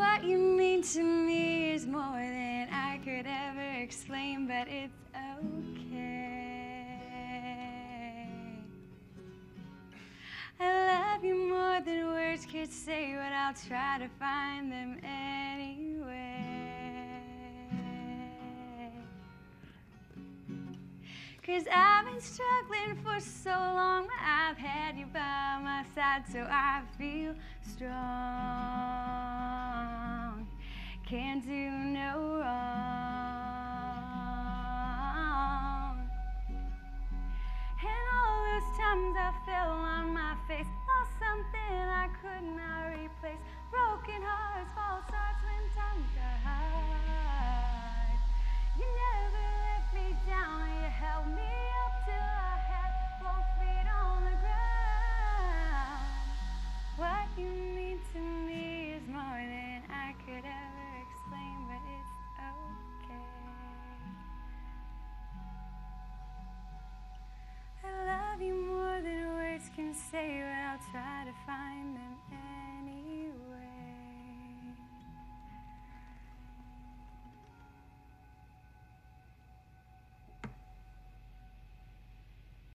What you mean to me is more than I could ever explain, but it's okay. I love you more than words could say, but I'll try to find them anyway. Cause I've been struggling for so long, I've had you by my side, so I feel strong. Can't do no wrong. And all those times I fell on my